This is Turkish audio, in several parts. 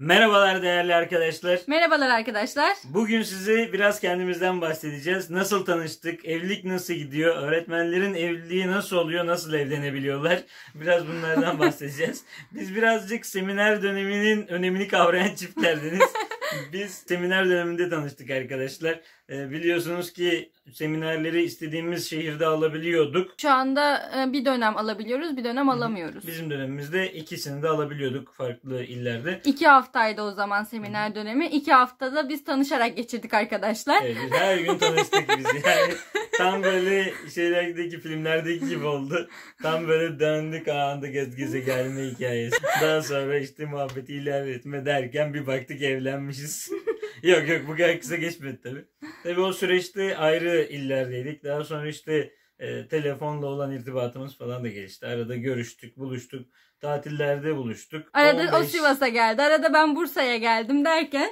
Merhabalar değerli arkadaşlar. Merhabalar arkadaşlar. Bugün size biraz kendimizden bahsedeceğiz. Nasıl tanıştık, evlilik nasıl gidiyor, öğretmenlerin evliliği nasıl oluyor, nasıl evlenebiliyorlar. Biraz bunlardan bahsedeceğiz. Biz birazcık seminer döneminin önemini kavrayan çiftlerdeniz. Biz seminer döneminde tanıştık arkadaşlar. Ee, biliyorsunuz ki seminerleri istediğimiz şehirde alabiliyorduk. Şu anda e, bir dönem alabiliyoruz, bir dönem alamıyoruz. Bizim dönemimizde ikisini de alabiliyorduk farklı illerde. İki haftaydı o zaman seminer dönemi. İki haftada biz tanışarak geçirdik arkadaşlar. Evet, biz her gün tanıştık biz yani. Tam böyle şeylerdeki filmlerdeki gibi oldu. Tam böyle döndük anında göz göze gelme hikayesi. Daha sonra işte muhabbeti ilerletme derken bir baktık evlenmişiz. yok yok bu kadar kısa geçmedi tabii. Tabii o süreçte ayrı illerdeydik. Daha sonra işte e, telefonla olan irtibatımız falan da gelişti. Arada görüştük, buluştuk. Tatillerde buluştuk. Arada o 15 Sivas'a geldi, arada ben Bursa'ya geldim derken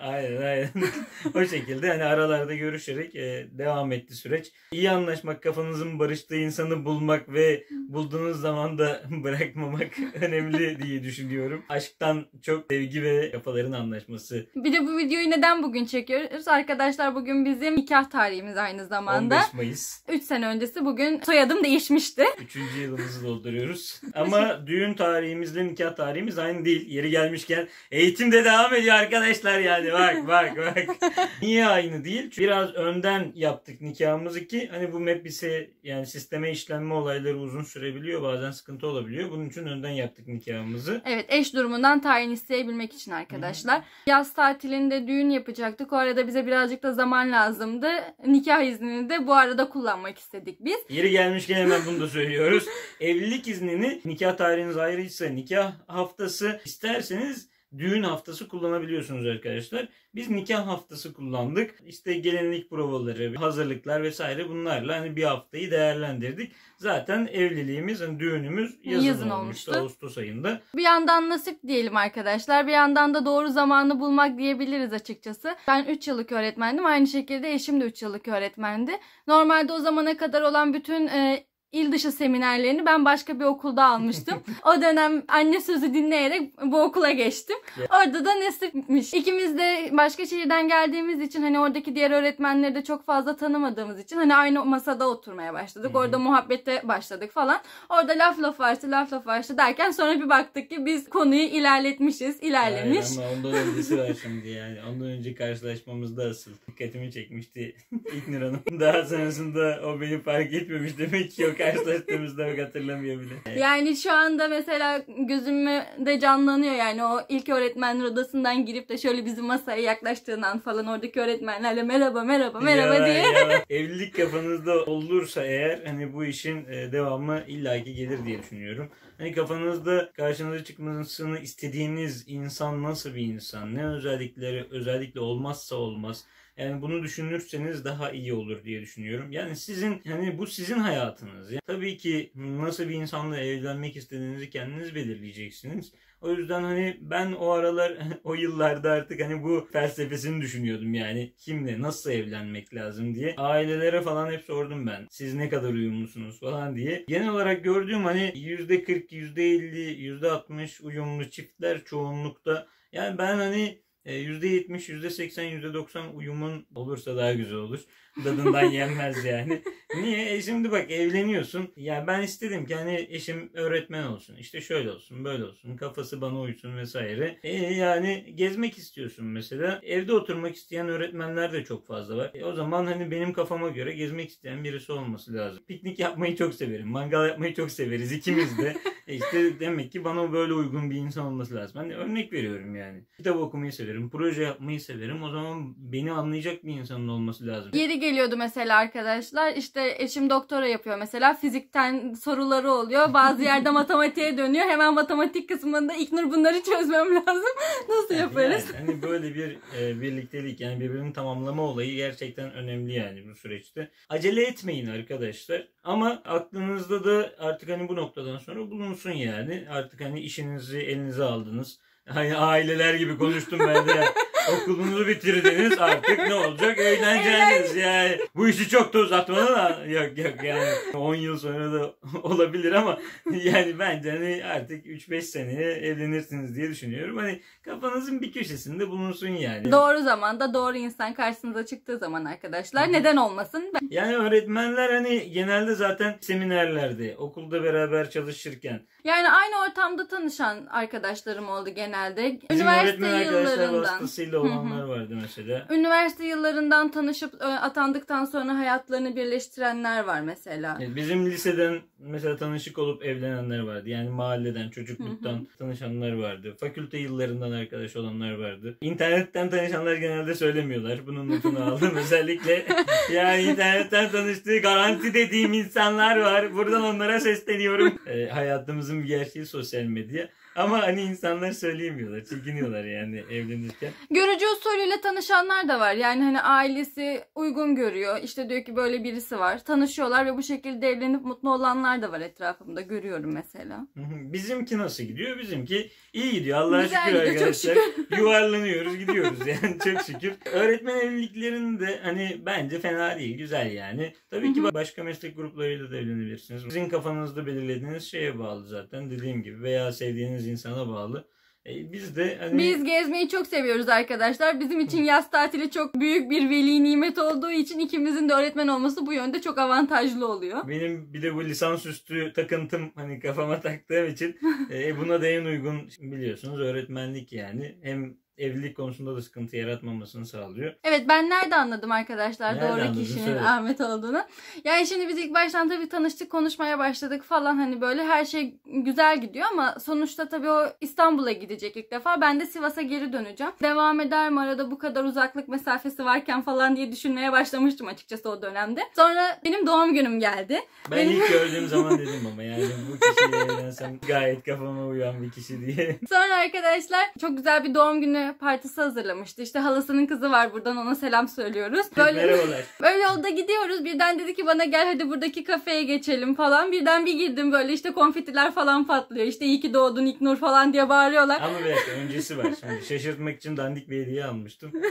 aynen aynen. o şekilde hani aralarda görüşerek e, devam etti süreç. İyi anlaşmak, kafanızın barıştığı insanı bulmak ve bulduğunuz zaman da bırakmamak önemli diye düşünüyorum. Aşktan çok sevgi ve kafaların anlaşması. bir de bu videoyu neden bugün çekiyoruz? Arkadaşlar bugün bizim nikah tarihimiz aynı zamanda. 15 Mayıs. 3 sene öncesi bugün soyadım değişmişti. Üçüncü yılımızı dolduruyoruz. Ama düğün tarihimizle nikah tarihimiz aynı değil. Yeri gelmişken eğitim de devam ediyor arkadaşlar yani. Bak bak bak. Niye aynı değil? Çünkü biraz önden yaptık nikahımızı ki hani bu MEPBİS'e yani sisteme işlenme olayları uzun sürebiliyor. Bazen sıkıntı olabiliyor. Bunun için önden yaptık nikahımızı. Evet eş durumundan tayin isteyebilmek için arkadaşlar. Yaz tatilinde düğün yapacaktık. O arada bize birazcık da zaman lazımdı. Nikah iznini de bu arada kullanmak istedik biz. Yeri gelmişken hemen bunu da söylüyoruz. Evlilik iznini nikah tarihiniz ayrıysa nikah haftası isterseniz düğün haftası kullanabiliyorsunuz arkadaşlar. Biz nikah haftası kullandık. İşte gelinlik provaları, hazırlıklar vesaire bunlarla hani bir haftayı değerlendirdik. Zaten evliliğimiz, hani düğünümüz yazın, Yazın olmuştu, olmuştu. Ağustos ayında. Bir yandan nasip diyelim arkadaşlar. Bir yandan da doğru zamanı bulmak diyebiliriz açıkçası. Ben 3 yıllık öğretmendim. Aynı şekilde eşim de 3 yıllık öğretmendi. Normalde o zamana kadar olan bütün e, il dışı seminerlerini ben başka bir okulda almıştım. o dönem anne sözü dinleyerek bu okula geçtim. Orada da nasipmiş. İkimiz de başka şehirden geldiğimiz için hani oradaki diğer öğretmenleri de çok fazla tanımadığımız için hani aynı masada oturmaya başladık. Orada muhabbete başladık falan. Orada laf laf arası laf laf arası derken sonra bir baktık ki biz konuyu ilerletmişiz, ilerlemiş. Aynen, ama ondan öncesi var şimdi yani. Ondan önce karşılaşmamızda asıl dikkatimi çekmişti İlknur Hanım. Daha sonrasında o beni fark etmemiş demek ki o karşılaştığımızda bak hatırlamıyor bile. Yani şu anda mesela gözüme de canlanıyor yani o ilk öğretmenler odasından girip de şöyle bizim masaya yaklaştığından falan oradaki öğretmenlerle merhaba merhaba merhaba Ya, diye. ya. Evlilik kafanızda olursa eğer hani bu işin e, devamı illaki gelir diye düşünüyorum. Hani kafanızda karşınıza çıkmasını istediğiniz insan nasıl bir insan? Ne özellikleri özellikle olmazsa olmaz. Yani bunu düşünürseniz daha iyi olur diye düşünüyorum. Yani sizin hani bu sizin hayatınız. Yani tabii ki nasıl bir insanla evlenmek istediğinizi kendiniz belirleyeceksiniz. O yüzden hani ben o aralar o yıllarda artık hani bu felsefesini düşünüyordum yani kimle nasıl evlenmek lazım diye. Ailelere falan hep sordum ben. Siz ne kadar uyumlusunuz falan diye. Genel olarak gördüğüm hani %40, %50, %60 uyumlu çiftler çoğunlukta. Yani ben hani %70, %80, %90 uyumun olursa daha güzel olur. Dadından yenmez yani. Niye? E şimdi bak evleniyorsun. Ya ben istedim ki hani eşim öğretmen olsun. İşte şöyle olsun, böyle olsun. Kafası bana uysun vesaire. E yani gezmek istiyorsun mesela. Evde oturmak isteyen öğretmenler de çok fazla var. E o zaman hani benim kafama göre gezmek isteyen birisi olması lazım. Piknik yapmayı çok severim. Mangal yapmayı çok severiz ikimiz de. E işte demek ki bana böyle uygun bir insan olması lazım. Hani örnek veriyorum yani. Kitap okumayı severim. Proje yapmayı severim. O zaman beni anlayacak bir insanın olması lazım. Yeri geliyordu mesela arkadaşlar işte eşim doktora yapıyor mesela fizikten soruları oluyor bazı yerde matematiğe dönüyor hemen matematik kısmında İknur bunları çözmem lazım nasıl yaparız? Yani hani böyle bir e, birliktelik yani birbirini tamamlama olayı gerçekten önemli yani bu süreçte. Acele etmeyin arkadaşlar. Ama aklınızda da artık hani bu noktadan sonra bulunsun yani. Artık hani işinizi elinize aldınız. Hani aileler gibi konuştum ben de. okulunuzu bitirdiniz artık ne olacak eğleneceğiniz yani. Bu işi çok da uzatmadan da yok yok yani 10 yıl sonra da olabilir ama yani bence hani artık 3-5 seneye evlenirsiniz diye düşünüyorum. Hani kafanızın bir köşesinde bulunsun yani. Doğru zamanda doğru insan karşınıza çıktığı zaman arkadaşlar neden olmasın? Ben- Yani öğretmenler hani genelde zaten seminerlerde, okulda beraber çalışırken Yani aynı ortamda tanışan arkadaşlarım oldu genelde. bizim Üniversite öğretmen arkadaşlar yıllarından. vasıtasıyla olanlar vardı mesela. Üniversite yıllarından tanışıp e, atandıktan sonra hayatlarını birleştirenler var mesela. Evet, Bizim liseden mesela tanışık olup evlenenler vardı. Yani mahalleden, çocukluktan tanışanlar vardı. Fakülte yıllarından arkadaş olanlar vardı. İnternetten tanışanlar genelde söylemiyorlar. Bunun notunu aldım özellikle. Yani internetten tanıştığı garanti dediğim insanlar var. Buradan onlara sesleniyorum. Ee, hayatımızın bir gerçeği sosyal medya. Ama hani insanlar söyleyemiyorlar. Çekiniyorlar yani evlenirken. Görücü usulüyle tanışanlar da var. Yani hani ailesi uygun görüyor. İşte diyor ki böyle birisi var. Tanışıyorlar ve bu şekilde evlenip mutlu olanlar da var etrafımda. Görüyorum mesela. Bizimki nasıl gidiyor? Bizimki iyi gidiyor. Allah'a şükür gidiyor, arkadaşlar. Yuvarlanıyoruz, gidiyoruz yani çok şükür. Öğretmen evliliklerinin de hani bence fena değil, güzel yani. Tabii ki başka meslek gruplarıyla da evlenebilirsiniz. Sizin kafanızda belirlediğiniz şeye bağlı zaten dediğim gibi veya sevdiğiniz insana bağlı. E, biz de hani Biz gezmeyi çok seviyoruz arkadaşlar. Bizim için yaz tatili çok büyük bir veli nimet olduğu için ikimizin de öğretmen olması bu yönde çok avantajlı oluyor. benim bir de bu lisansüstü takıntım hani kafama taktığım için e, buna da en uygun biliyorsunuz öğretmenlik yani. Hem evlilik konusunda da sıkıntı yaratmamasını sağlıyor. Evet ben nerede anladım arkadaşlar Nerede doğru anladın? kişinin Söyle. Ahmet olduğunu. Yani şimdi biz ilk baştan tabii tanıştık konuşmaya başladık falan hani böyle her şey güzel gidiyor ama sonuçta tabii o İstanbul'a gidecek ilk defa. Ben de Sivas'a geri döneceğim. Devam eder mi arada bu kadar uzaklık mesafesi varken falan diye düşünmeye başlamıştım açıkçası o dönemde. Sonra benim doğum günüm geldi. Ben Benim- ilk gördüğüm zaman dedim ama yani bu kişiyle evlensem gayet kafama uyan bir kişi diye. Sonra arkadaşlar çok güzel bir doğum günü partisi hazırlamıştı. İşte halasının kızı var buradan ona selam söylüyoruz. Böyle Merhabalar. Böyle yolda gidiyoruz. Birden dedi ki bana gel hadi buradaki kafeye geçelim falan. Birden bir girdim böyle işte konfetiler falan patlıyor. İşte iyi ki doğdun İknur falan diye bağırıyorlar. Ama bir dakika öncesi var. Şimdi şaşırtmak için dandik bir hediye almıştım.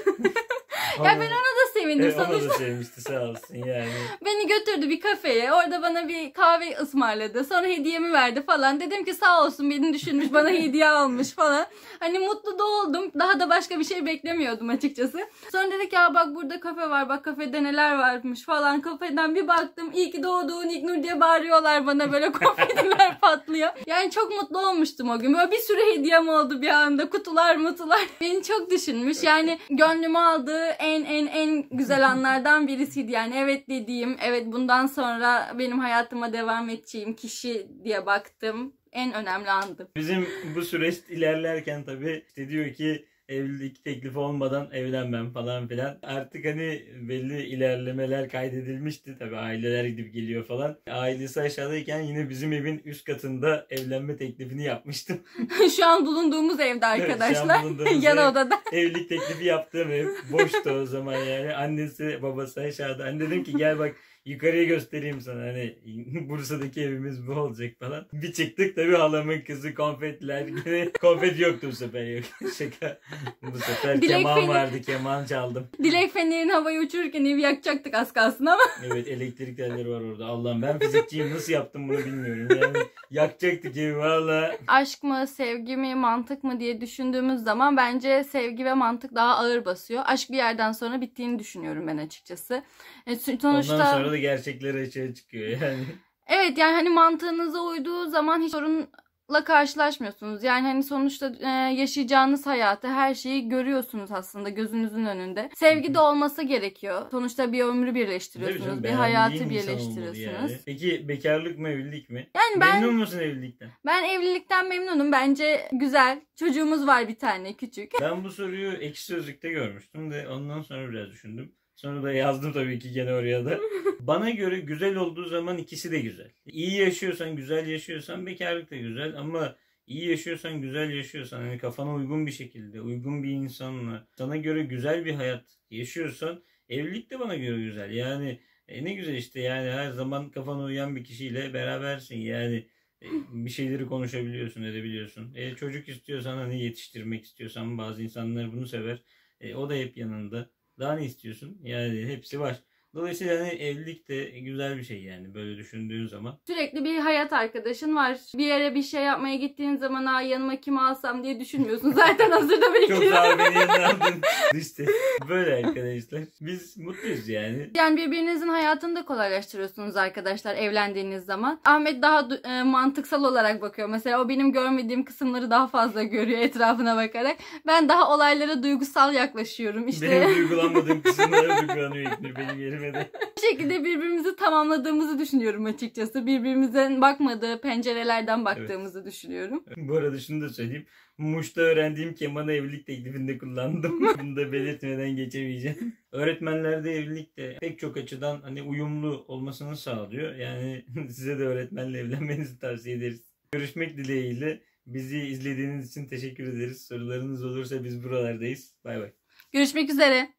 Ya ben ona da sevindim onu sonuçta. da sevmişti sağ olsun yani. Beni götürdü bir kafeye. Orada bana bir kahve ısmarladı. Sonra hediyemi verdi falan. Dedim ki sağ olsun beni düşünmüş bana hediye almış falan. Hani mutlu da oldum. Daha da başka bir şey beklemiyordum açıkçası. Sonra dedi ki ya bak burada kafe var. Bak kafede neler varmış falan. Kafeden bir baktım. İyi ki doğduğun İlknur diye bağırıyorlar bana. Böyle konfetiler patlıyor. Yani çok mutlu olmuştum o gün. Böyle bir sürü hediyem oldu bir anda. Kutular mutular. Beni çok düşünmüş. Yani gönlümü aldığı en en en güzel anlardan birisiydi. Yani evet dediğim, evet bundan sonra benim hayatıma devam edeceğim kişi diye baktım. En önemli andı. Bizim bu süreç ilerlerken tabii işte diyor ki evlilik teklifi olmadan evlenmem falan filan. Artık hani belli ilerlemeler kaydedilmişti. Tabii aileler gidip geliyor falan. Ailesi aşağıdayken yine bizim evin üst katında evlenme teklifini yapmıştım. Şu an bulunduğumuz evde Evet, arkadaşlar. bulunduğumuz Yan ev. odada. Evlilik teklifi yaptığım ev boştu o zaman yani. Annesi babası aşağıda. Anne dedim ki gel bak yukarıya göstereyim sana hani Bursa'daki evimiz bu olacak falan. Bir çıktık tabii halamın kızı konfetler. Yine konfet yoktu bu sefer yok. Şaka. Bu sefer Dilek keman feneri. vardı keman çaldım. Dilek fenerini havaya uçururken evi yakacaktık az kalsın ama. Evet elektrik telleri var orada. Allah'ım ben fizikçiyim nasıl yaptım bunu bilmiyorum. Yani yakacaktık evi valla. Aşk mı, sevgi mi, mantık mı diye düşündüğümüz zaman bence sevgi ve mantık daha ağır basıyor. Aşk bir yerden sonra bittiğini düşünüyorum ben açıkçası. E, sonuçta... Ondan sonra da gerçekler açığa çıkıyor yani. Evet yani hani mantığınıza uyduğu zaman hiç sorunla karşılaşmıyorsunuz. Yani hani sonuçta e, yaşayacağınız hayatı her şeyi görüyorsunuz aslında gözünüzün önünde. Sevgi de olması gerekiyor. Sonuçta bir ömrü birleştiriyorsunuz. canım, bir hayatı birleştiriyorsunuz. yani. Peki bekarlık mı evlilik mi? Yani ben Memnun musun evlilikten? ben evlilikten memnunum. Bence güzel. Çocuğumuz var bir tane küçük. Ben bu soruyu ekşi sözlükte görmüştüm de ondan sonra biraz düşündüm. Sonra da yazdım tabii ki gene oraya da. Bana göre güzel olduğu zaman ikisi de güzel. İyi yaşıyorsan, güzel yaşıyorsan bekarlık da güzel ama iyi yaşıyorsan, güzel yaşıyorsan, hani kafana uygun bir şekilde, uygun bir insanla, sana göre güzel bir hayat yaşıyorsan evlilik de bana göre güzel. Yani e, ne güzel işte yani her zaman kafana uyan bir kişiyle berabersin. Yani e, bir şeyleri konuşabiliyorsun, edebiliyorsun. E, çocuk istiyorsan hani yetiştirmek istiyorsan bazı insanlar bunu sever. E, o da hep yanında. Daha ne istiyorsun? Yani hepsi var. Dolayısıyla hani evlilik de güzel bir şey yani böyle düşündüğün zaman. Sürekli bir hayat arkadaşın var. Bir yere bir şey yapmaya gittiğin zaman Aa, yanıma kimi alsam diye düşünmüyorsun. Zaten hazırda Çok bekliyor. daha beni yanına aldın. İşte böyle arkadaşlar. Biz mutluyuz yani. Yani birbirinizin hayatını da kolaylaştırıyorsunuz arkadaşlar evlendiğiniz zaman. Ahmet daha e, mantıksal olarak bakıyor. Mesela o benim görmediğim kısımları daha fazla görüyor etrafına bakarak. Ben daha olaylara duygusal yaklaşıyorum. İşte Benim duygulanmadığım kısımlara duygulanıyor İlknur benim yerime de. bu şekilde birbirimizi tamamladığımızı düşünüyorum açıkçası. Birbirimizin bakmadığı pencerelerden baktığımızı düşünüyorum. Bu arada şunu da söyleyeyim. Muş'ta öğrendiğim kemanı evlilik teklifinde kullandım. Bunu da belirtmeden geçemeyeceğim. Öğretmenlerde evlilik de pek çok açıdan hani uyumlu olmasını sağlıyor. Yani size de öğretmenle evlenmenizi tavsiye ederiz. Görüşmek dileğiyle bizi izlediğiniz için teşekkür ederiz. Sorularınız olursa biz buralardayız. Bay bay. Görüşmek üzere.